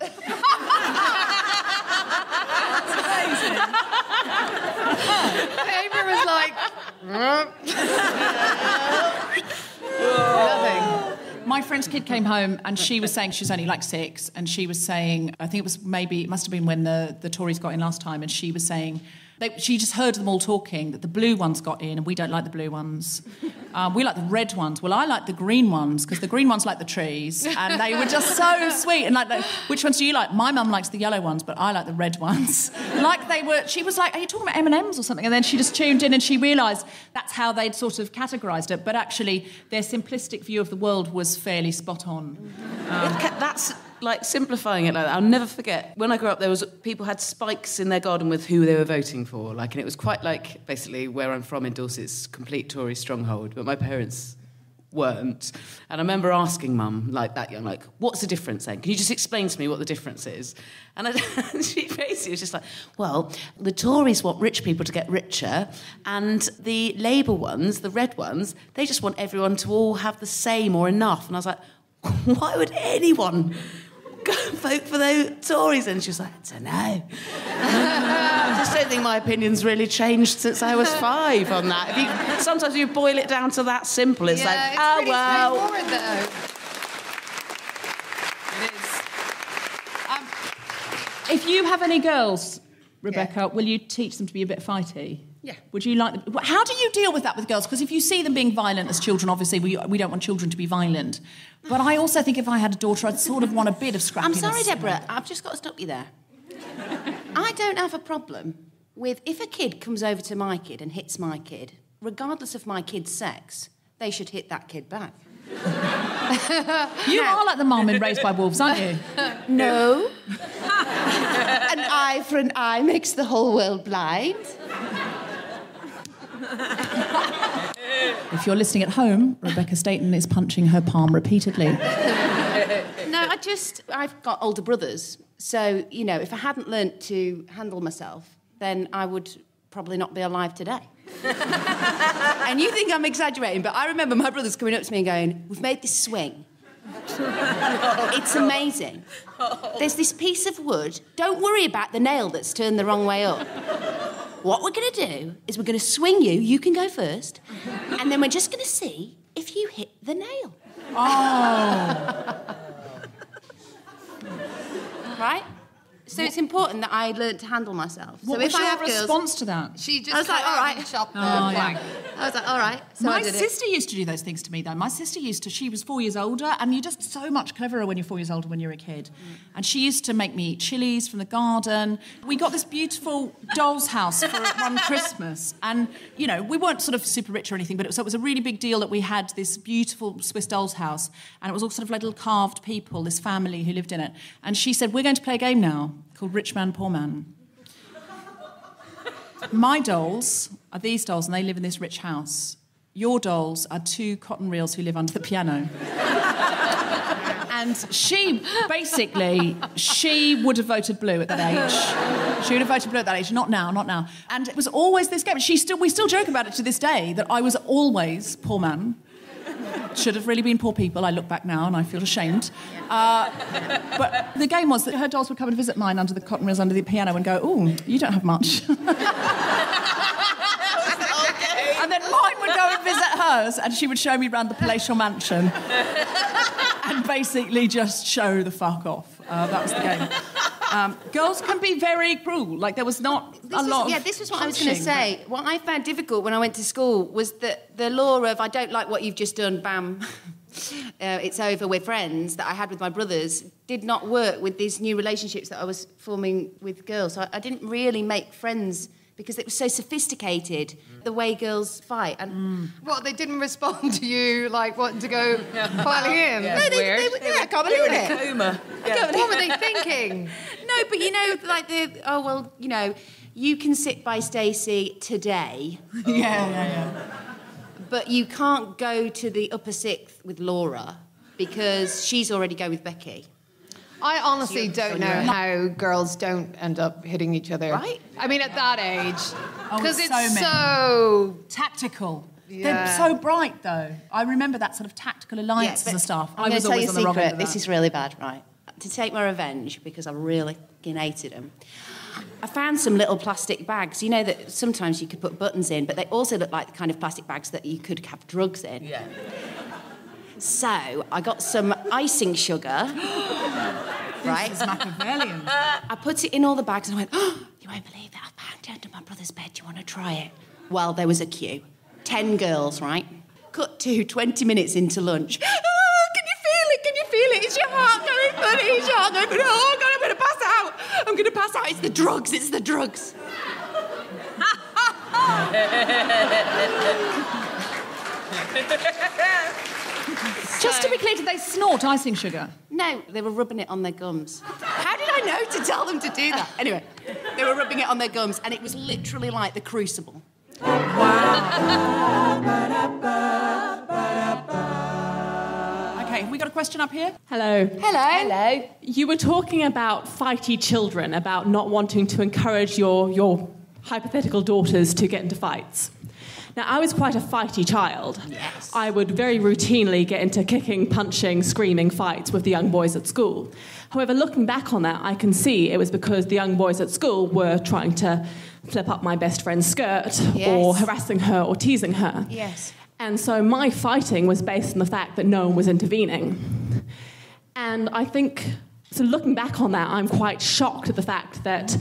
Amazing. Amer was like. My friend's kid came home and she was saying she was only like six, and she was saying, I think it was maybe, it must have been when the, the Tories got in last time, and she was saying, they, she just heard them all talking that the blue ones got in and we don't like the blue ones. Um, we like the red ones. Well, I like the green ones because the green ones like the trees, and they were just so sweet. And like, which ones do you like? My mum likes the yellow ones, but I like the red ones. like they were, she was like, "Are you talking about M and M's or something?" And then she just tuned in and she realised that's how they'd sort of categorised it. But actually, their simplistic view of the world was fairly spot on. Ca- that's like simplifying it like that. I'll never forget when I grew up. There was people had spikes in their garden with who they were voting for, like, and it was quite like basically where I'm from in Dorset's complete Tory stronghold. But my parents weren't, and I remember asking Mum, like that young, like, "What's the difference then? Can you just explain to me what the difference is?" And I, she basically was just like, "Well, the Tories want rich people to get richer, and the Labour ones, the red ones, they just want everyone to all have the same or enough." And I was like, "Why would anyone?" Go and vote for the Tories. And she was like, I don't know. I just don't think my opinion's really changed since I was five on that. If you, sometimes you boil it down to that simple. It's yeah, like, it's oh, pretty well. straightforward. Um, if you have any girls, Rebekah, will you teach them to be a bit fighty? Yeah. Would you like them? How do you deal with that with girls? Because if you see them being violent as children, obviously we, we don't want children to be violent. But I also think if I had a daughter, I'd sort of want a bit of scrappiness. I'm sorry, Deborah. I've just got to stop you there. I don't have a problem with if a kid comes over to my kid and hits my kid, regardless of my kid's sex, they should hit that kid back. You are like the mum in Raised by Wolves, aren't you? No. an eye for an eye makes the whole world blind. If you're listening at home, Rebekah Staton is punching her palm repeatedly. no, I just, I've got older brothers. So, you know, if I hadn't learnt to handle myself, then I would probably not be alive today. and you think I'm exaggerating, but I remember my brothers coming up to me and going, We've made this swing. it's amazing. There's this piece of wood. Don't worry about the nail that's turned the wrong way up. What we're going to do is we're going to swing you. You can go first. And then we're just going to see if you hit the nail. Oh. right? So it's important that I learnt to handle myself. What so was if I your have girls, response to that? She just I was like, cut all out right. and chopped the Oh, yeah. I was like, all right. So my I did it. sister used to do those things to me, though. My sister used to, she was four years older, and you're just so much cleverer when you're four years older when you're a kid. And she used to make me eat chilies from the garden. We got this beautiful doll's house for one Christmas. And, you know, we weren't sort of super rich or anything, but it was, so it was a really big deal that we had this beautiful Swiss doll's house. And it was all sort of like little carved people, this family who lived in it. And she said, We're going to play a game now called Rich Man, Poor Man. My dolls are these dolls, and they live in this rich house. Your dolls are two cotton reels who live under the piano. and she basically, she would have voted blue at that age. She would have voted blue at that age. Not now, not now. And it was always this game. She still, we still joke about it to this day that I was always poor man. Should have really been poor people. I look back now and I feel ashamed. Uh, but the game was that her dolls would come and visit mine under the cotton reels under the piano and go, "Oh, you don't have much." And then mine would go and visit hers, and she would show me around the palatial mansion, and basically just show the fuck off. Uh, that was the game. Um, girls can be very cruel. Like there was not This a is- lot. yeah, this was what I was going to say. What I found difficult when I went to school was that the law of I don't like what you've just done, bam, uh, it's over, we're friends, that I had with my brothers, did not work with these new relationships that I was forming with girls. So I, I didn't really make friends because it was so sophisticated, the way girls fight. And mm. What, they didn't respond to you, like, wanting to go piling in? no, they, they, were- yeah, I can't believe it. Coma. I What were they thinking? No, but you know, like the oh well, you know, you can sit by Stacey today, yeah, yeah, yeah. but you can't go to the upper sixth with Laura because she's already going with Becky. I honestly don't know how girls don't end up hitting each other. Right? I mean, at that age. Oh, Because it's it's so many. so. Tactical. Yeah. They're so bright, though. I remember that sort of tactical alliances but and stuff. I'm I gonna was tell always you a on the wrong secret. end of This that. is really bad, right? To take my revenge because I really fucking hated them. I found some little plastic bags. You know that sometimes you could put buttons in, but they also look like the kind of plastic bags that you could have drugs in. Yeah. So I got some icing sugar. right? This is Machiavellian. I put it in all the bags and I went, oh, you won't believe it. I found it under my brother's bed. Do you want to try it? Well, there was a queue. Ten girls, right? Cut to 20 minutes into lunch. Oh, can you feel it? Can you feel it? Is your heart going funny? Is your heart going funny? Oh, God, I'm going to pass out. I'm going to pass out. It's the drugs. It's the drugs. Just to be clear, did they snort icing sugar? No, they were rubbing it on their gums. How did I know to tell them to do that? Anyway, they were rubbing it on their gums, and it was literally like the crucible. Okay, have we got a question up here? Hello. Hello. Hello. You were talking about fighty children, about not wanting to encourage your, your hypothetical daughters to get into fights. Now, I was quite a fighty child. Yes. I would very routinely get into kicking, punching, screaming fights with the young boys at school. However, looking back on that, I can see it was because the young boys at school were trying to flip up my best friend's skirt or harassing her or teasing her. Yes. And so my fighting was based on the fact that no one was intervening. And I think, so looking back on that, I'm quite shocked at the fact that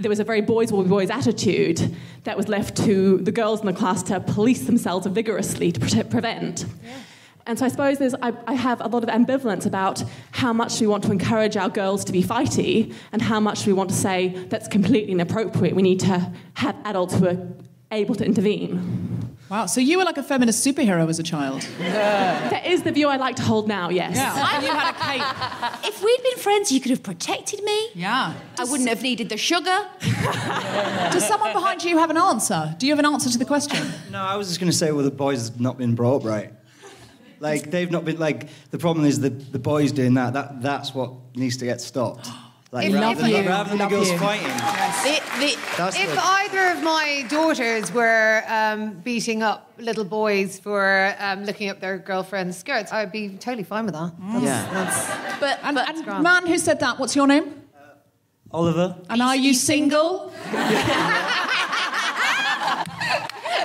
there was a very boys will be boys attitude that was left to the girls in the class to police themselves vigorously to prevent. And so I suppose there's, I, I have a lot of ambivalence about how much we want to encourage our girls to be fighty and how much we want to say that's completely inappropriate. We need to have adults who are able to intervene. Wow, so you were like a feminist superhero as a child. That is the view I like to hold now, yes. Yeah, you had a cape. If we'd been friends, you could have protected me. Yeah. I wouldn't have needed the sugar. Does someone behind you have an answer? Do you have an answer to the question? No, I was just going to say, well, the boys have not been brought up right. Like they've not been like the problem is the the boys doing that. That that's what needs to get stopped. Like If- rather, if than, you- rather than the girls you. fighting. The- the- if the- either of my daughters were um, beating up little boys for um, looking up their girlfriend's skirts, I'd be totally fine with that. That's, Yeah. that's, But, and, and man who said that, what's your name? Oliver. And are you single?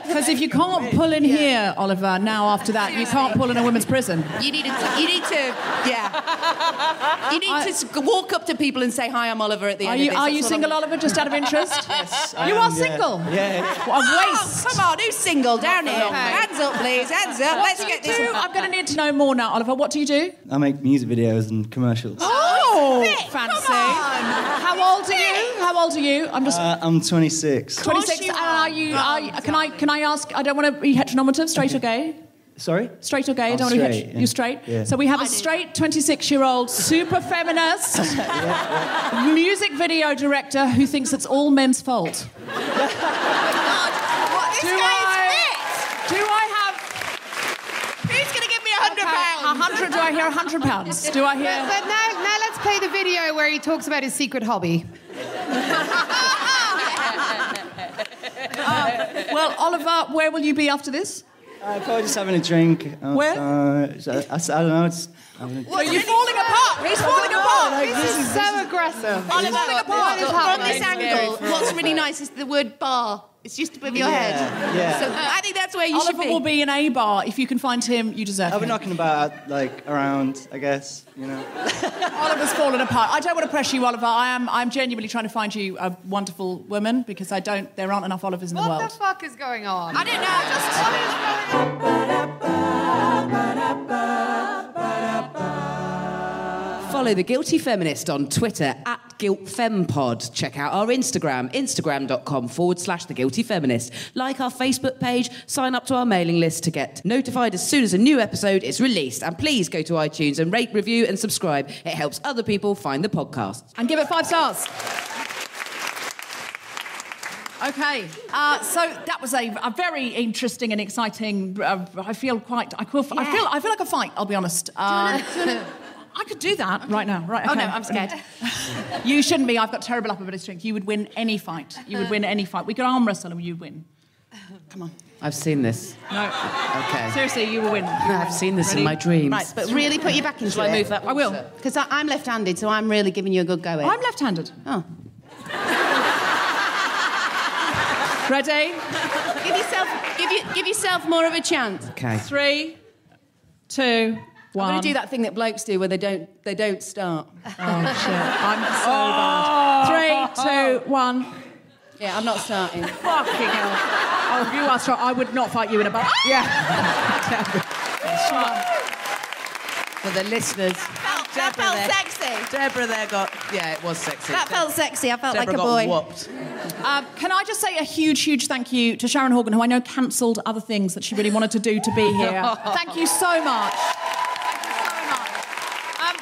Because if you can't pull in here, Oliver, now after that, you can't pull in a women's prison. You need to, you need to, yeah. You need to walk up to people and say, "Hi, I'm Oliver." At the Are end you, of this. are That's you single, I'm- Oliver, just out of interest? Yes, You I are am, yeah. single? Yeah. yeah. What a Oh, waste. come on, who's single down here? Hands up, please. Hands up. What Let's get this. do? I'm going to need to know more now, Oliver. What do you do? I make music videos and commercials. Oh, Vic, fancy. How old are you? How old are you? I'm just Uh, I'm 26. 26. are. are you? Are you can I? Can I ask? I don't want to be heteronormative, straight or gay. Sorry. Straight or gay? I I'm don't want to be yeah. You're straight. Yeah. So we have a straight 26-year-old super feminist music video director who thinks it's all men's fault. What, this Do I- fit. Do I have Who's going to give me a hundred a pounds? hundred? Do I hear a hundred pounds? Do I but, hear? but now, now let's play the video where he talks about his secret hobby. Well, Oliver, where will you be after this? Uh, probably just having a drink. Where? Uh, I, I, I don't know. It's, having a- Are you falling apart? He's falling apart. This is so aggressive. Oliver, What is from this angle, what's really nice is the word bar. It's just above your Yeah, head. yeah. So uh, I think that's where you Oliver should be. will be in a bar. If you can find him, you deserve I'll be him. knocking about like around, I guess. You know. Oliver's fallen apart. I don't want to pressure you, Oliver. I am. I'm genuinely trying to find you a wonderful woman because I don't. There aren't enough Olivers in the world. What the fuck is going on? I don't know. Just Follow The Guilty Feminist on Twitter at GuiltFemPod. Check out our Instagram, instagram.com forward slash The Guilty Feminist. Like our Facebook page, sign up to our mailing list to get notified as soon as a new episode is released. And please go to iTunes and rate, review, and subscribe. It helps other people find the podcast. and give it five stars. Okay, uh, so that was a, a very interesting and exciting. Uh, I feel quite. I feel. I feel. I feel like a fight. I'll be honest. Uh, I could do that right now. Right. Oh no, I'm scared. You shouldn't be. I've got terrible upper body strength. You would win any fight. You would win any fight. We could arm wrestle and you'd win. Come on. I've seen this. No. Okay. Seriously, you will win. No, I've seen this Ready? in my dreams. Right, but really put your back into Shall I move that I will. Because I'm left-handed, so I'm really giving you a good go. At. I'm left-handed. Oh. Ready? Give yourself, give, you, give yourself more of a chance. Okay. Three, two, one. I'm going to do that thing that blokes do where they don't, they don't start. Oh shit! I'm so bad. Three, two, one. Yeah, I'm not starting. Fucking hell! Oh, you are strong. I would not fight you in a bar. Yeah. For the listeners. that Deborah felt there- sexy. Deborah there got. Yeah, it was sexy. That felt sexy. I felt Deborah like a got boy. whopped. Um, can I just say a huge, huge thank you to Sharon Horgan, who I know cancelled other things that she really wanted to do to be here. thank you so much. Thank you so much. Um,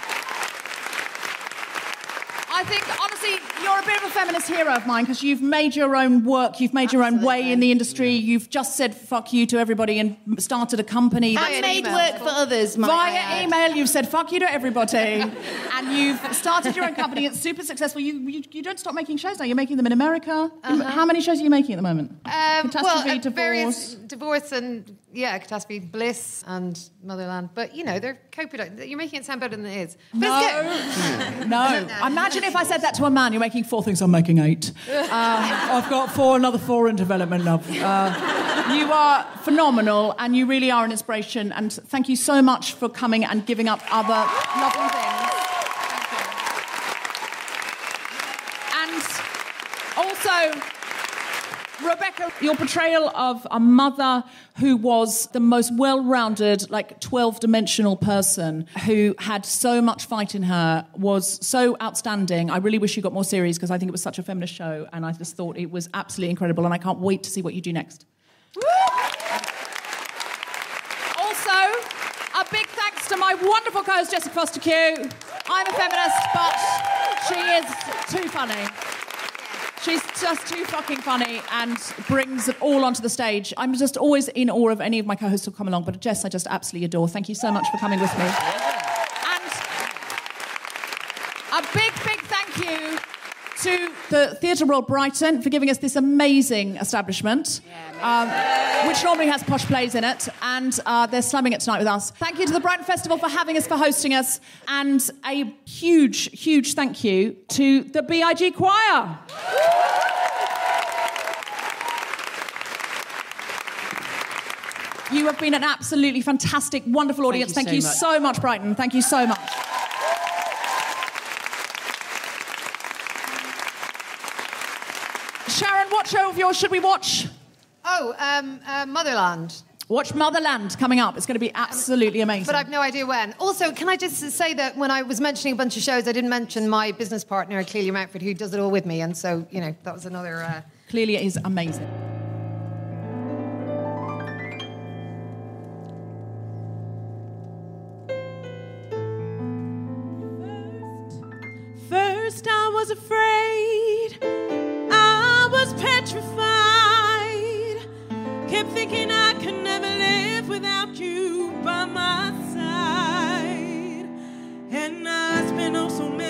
I think, honestly, you're a bit of a feminist hero of mine because you've made your own work, you've made your own way in the industry, you've just said fuck you to everybody and started a company. And made work for others, Via email, you've said fuck you to everybody, and you've started your own company. It's super successful. You, you, you don't stop making shows now. You're making them in America. How many shows are you making at the moment? Um, Catastrophe, well, uh, divorce. various divorce and yeah, catastrophe, bliss and motherland. But you know, they're co-product. You're making it sound better than it is. But good. No. Imagine if I said that to a man. You're making four things. I'm making eight. Uh, I've got four, another four in development, love. Uh, you are phenomenal, and you really are an inspiration. And thank you so much for coming and giving up other lovely things. And also, Rebekah, your portrayal of a mother who was the most well rounded, like 12 dimensional person who had so much fight in her was so outstanding. I really wish you got more series because I think it was such a feminist show and I just thought it was absolutely incredible and I can't wait to see what you do next. Also, a big thanks to my wonderful co host, Jessica Fostekew. I'm a feminist, but she is too funny. She's just too fucking funny and brings it all onto the stage. I'm just always in awe of any of my co-hosts who come along, but Jess, I just absolutely adore. Thank you so much for coming with me. And a big, big thank you to the Theatre Royal Brighton for giving us this amazing establishment, um, which normally has posh plays in it, and uh, they're slamming it tonight with us. Thank you to the Brighton Festival for having us, for hosting us, and a huge, huge thank you to the BIG Choir. You have been an absolutely fantastic, wonderful audience. you Thank so you much. so much, Brighton. Thank you so much. Sharon, what show of yours should we watch? Oh, um, uh, Motherland. Watch Motherland coming up. It's going to be absolutely amazing. But I've no idea when. Also, can I just say that when I was mentioning a bunch of shows, I didn't mention my business partner, Clelia Mountford, who does it all with me. And so, you know, that was another. Uh... Clelia is amazing. Was afraid, I was petrified. Kept thinking I could never live without you by my side. And I spent oh so many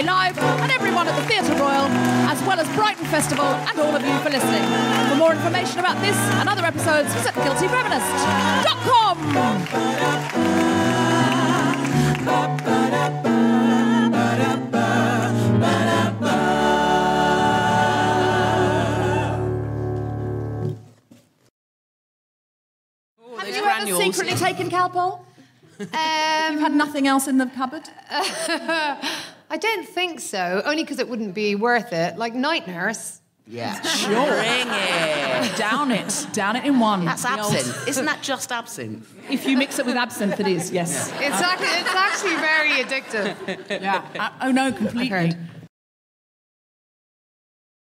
Hannah at Live and everyone at the Theatre Royal, as well as Brighton Festival and all of you for listening. For more information about this and other episodes, visit guiltyfeminist.com. Have you ever secretly taken Calpol? Um, You've had nothing else in the cupboard? I don't think so, only because it wouldn't be worth it. Like Night Nurse. Yeah. Sure. Bring it. Down it. Down it in one. That's The old- absinthe. Isn't that just absinthe? If you mix it with absinthe, it is, yes. It's actually, it's actually very addictive. Yeah. Uh, oh no, completely.